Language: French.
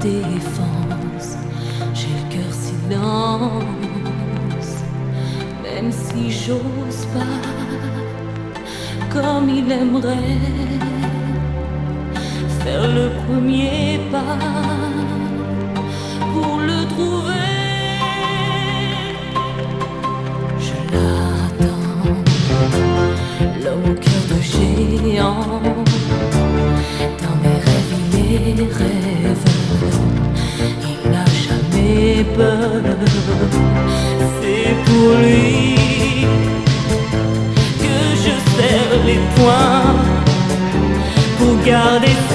défense. J'ai le cœur silence, même si j'ose pas, comme il aimerait faire le premier pas pour le trouver. Il n'a jamais peur. C'est pour lui que je serre les poings pour garder.